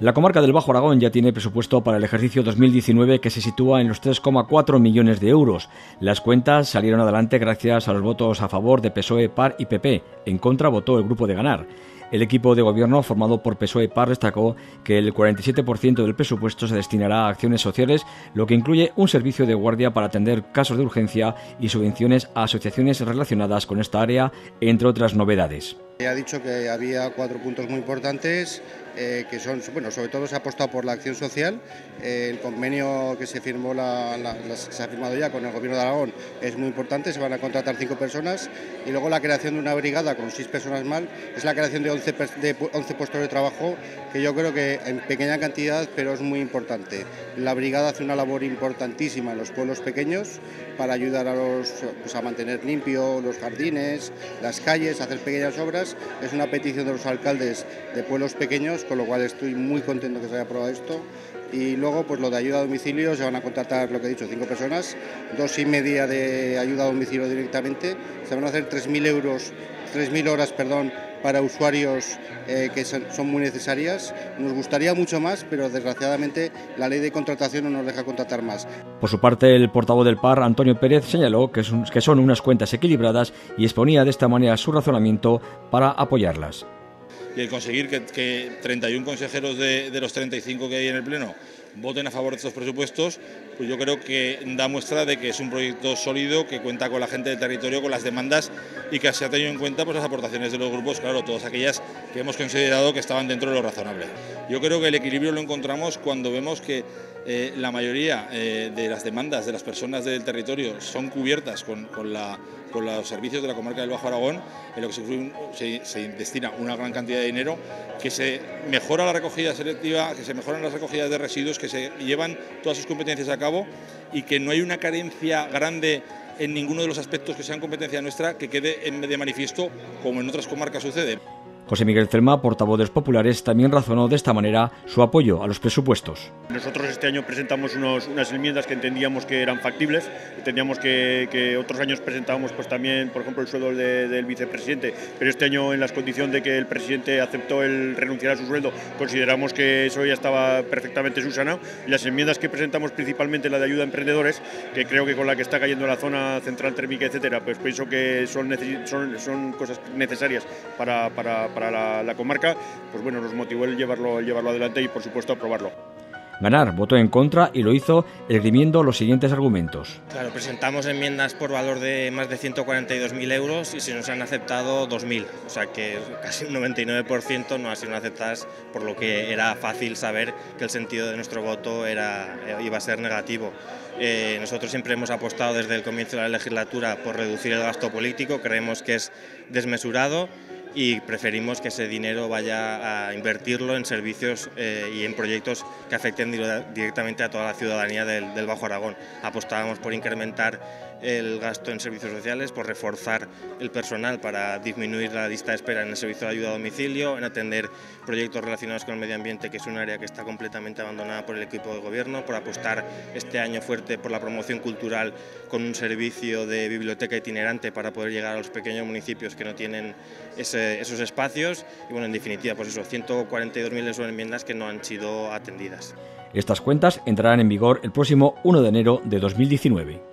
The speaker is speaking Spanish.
La comarca del Bajo Aragón ya tiene presupuesto para el ejercicio 2019 que se sitúa en los 3,4 millones de euros. Las cuentas salieron adelante gracias a los votos a favor de PSOE, PAR y PP. En contra votó el grupo de Ganar. El equipo de gobierno formado por PSOE PAR destacó que el 47% del presupuesto se destinará a acciones sociales, lo que incluye un servicio de guardia para atender casos de urgencia y subvenciones a asociaciones relacionadas con esta área, entre otras novedades. Ha dicho que había cuatro puntos muy importantes, eh, que son, bueno, sobre todo se ha apostado por la acción social. Eh, el convenio que se firmó, la, se ha firmado ya con el Gobierno de Aragón es muy importante, se van a contratar cinco personas y luego la creación de una brigada con seis personas más es la creación de 11, de 11 puestos de trabajo que yo creo que en pequeña cantidad, pero es muy importante. La brigada hace una labor importantísima en los pueblos pequeños para ayudar a, los, pues, a mantener limpio los jardines, las calles, hacer pequeñas obras. Es una petición de los alcaldes de pueblos pequeños, con lo cual estoy muy contento que se haya aprobado esto. Y luego, pues lo de ayuda a domicilio, se van a contratar, lo que he dicho, cinco personas, dos y media de ayuda a domicilio directamente. Se van a hacer 3.000 euros, 3.000 horas, perdón, para usuarios eh, que son, muy necesarias. Nos gustaría mucho más, pero desgraciadamente la ley de contratación no nos deja contratar más. Por su parte, el portavoz del PAR, Antonio Pérez, señaló que son, que son unas cuentas equilibradas y exponía de esta manera su razonamiento para apoyarlas. Y el conseguir que, 31 consejeros de, de los 35 que hay en el Pleno voten a favor de estos presupuestos, pues yo creo que da muestra de que es un proyecto sólido, que cuenta con la gente del territorio, con las demandas y que se ha tenido en cuenta pues, las aportaciones de los grupos, claro, todas aquellas que hemos considerado que estaban dentro de lo razonable. Yo creo que el equilibrio lo encontramos cuando vemos que eh, la mayoría eh, de las demandas de las personas del territorio son cubiertas con, los servicios de la comarca del Bajo Aragón, en lo que se, se, destina una gran cantidad de dinero, que se mejora la recogida selectiva, que se mejoran las recogidas de residuos, que se llevan todas sus competencias a cabo y que no hay una carencia grande en ninguno de los aspectos que sean competencia nuestra que quede de manifiesto como en otras comarcas sucede. José Miguel Celma, portavoz de los populares, también razonó de esta manera su apoyo a los presupuestos. Nosotros este año presentamos unas enmiendas que entendíamos que eran factibles, entendíamos que, otros años presentábamos pues también, por ejemplo, el sueldo del vicepresidente, pero este año en las condiciones de que el presidente aceptó el renunciar a su sueldo, consideramos que eso ya estaba perfectamente subsanado y las enmiendas que presentamos principalmente la de ayuda a emprendedores, que creo que con la que está cayendo la zona central térmica, etcétera, pues pienso que son, son, cosas necesarias para para la, comarca, pues bueno, nos motivó el llevarlo, el llevarlo adelante y por supuesto aprobarlo. Ganar votó en contra y lo hizo esgrimiendo los siguientes argumentos. Claro, presentamos enmiendas por valor de más de 142.000 euros y se nos han aceptado 2.000, o sea que casi un 99% no han sido aceptadas, por lo que era fácil saber que el sentido de nuestro voto era, iba a ser negativo. Eh, nosotros siempre hemos apostado desde el comienzo de la legislatura por reducir el gasto político, creemos que es desmesurado y preferimos que ese dinero vaya a invertirlo en servicios eh, y en proyectos que afecten directamente a toda la ciudadanía del, del Bajo Aragón. Apostábamos por incrementar el gasto en servicios sociales, por reforzar el personal para disminuir la lista de espera en el servicio de ayuda a domicilio, en atender proyectos relacionados con el medio ambiente, que es un área que está completamente abandonada por el equipo de gobierno, por apostar este año fuerte por la promoción cultural con un servicio de biblioteca itinerante para poder llegar a los pequeños municipios que no tienen esos espacios y bueno, en definitiva, pues eso, 142.000 son enmiendas que no han sido atendidas. Estas cuentas entrarán en vigor el próximo 1 de enero de 2019.